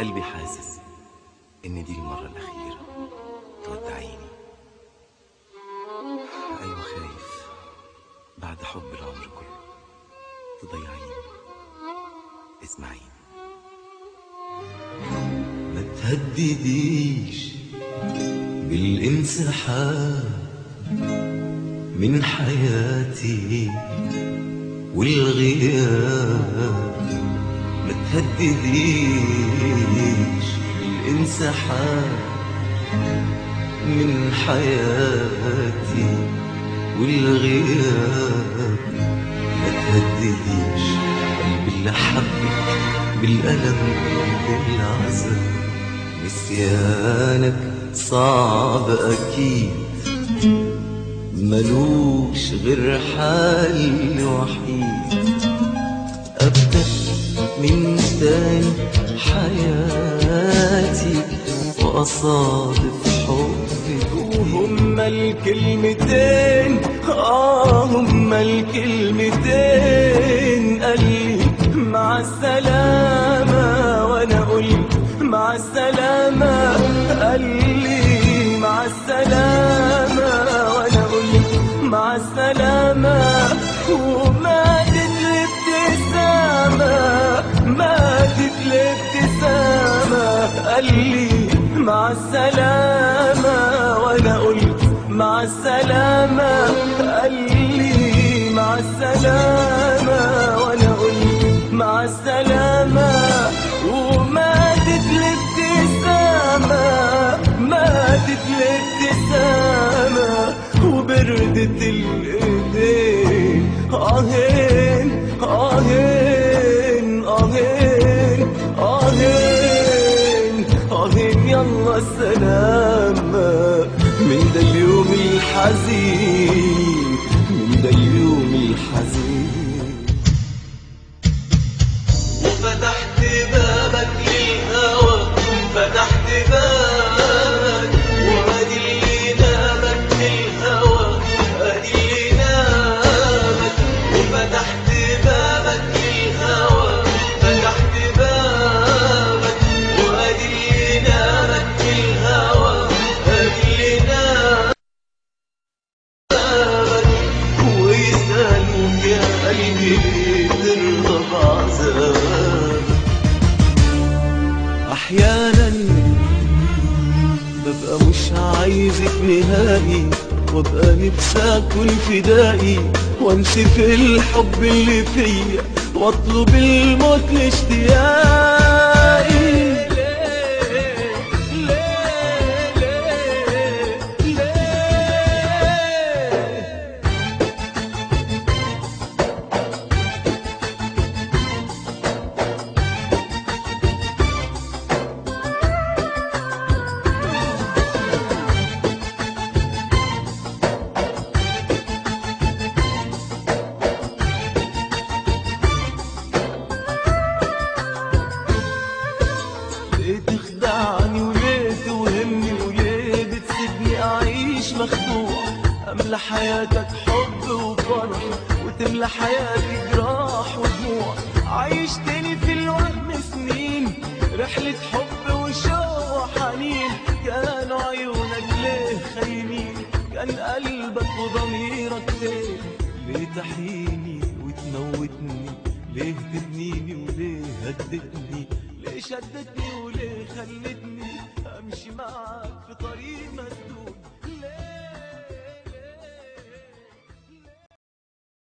قلبي حاسس إن دي المرة الأخيرة. تودعيني أيوة خايف بعد حب العمر كله. تضيعيني اسمعيني ما تهدديش بالانسحاب من حياتي والغياب. تهدديش بالانسحاب من حياتي والغياب. ما تهدديش قلبي اللي حبك بالألم بالعذاب. نسيانك صعب أكيد. ملوش غير حل وحيد. من تاني حياتي وأصادف حبك هما الكلمتين آه هما الكلمتين. قال لي مع السلامة وأنا قلت مع السلامة. قال لي مع السلامة وأنا قلت مع السلامة. وماتت الابتسامة ماتت الابتسامة قال لي مع السلامة. وأنا قلت مع السلامة. قال لي مع السلامة. وأنا قلت مع السلامة. وماتت الابتسامة ماتت الابتسامة وبردت الايدين اهين يلا السلامة. من ده اليوم الحزين من ده اليوم الحزين بعذاب أحيانا ببقى مش عايزك نهائي وابقى نفسي أكون فدائي. وامشي في الحب اللي فيا وأطلب الموت لاشتياقي ليه تخدعني وليه توهمني وليه بتسيبني أعيش مخدوع. أملى حياتك حب وفرح وتملى حياتي جراح ودموع عايشتني في الوهم سنين رحلة حب وشوق وحنين كانوا عيونك ليه خاينين؟ كان قلبك وضميرك فين ليه تحييني وتموتني؟ ليه تبنيني وليه هدتني ليه شدتني وليه خلتني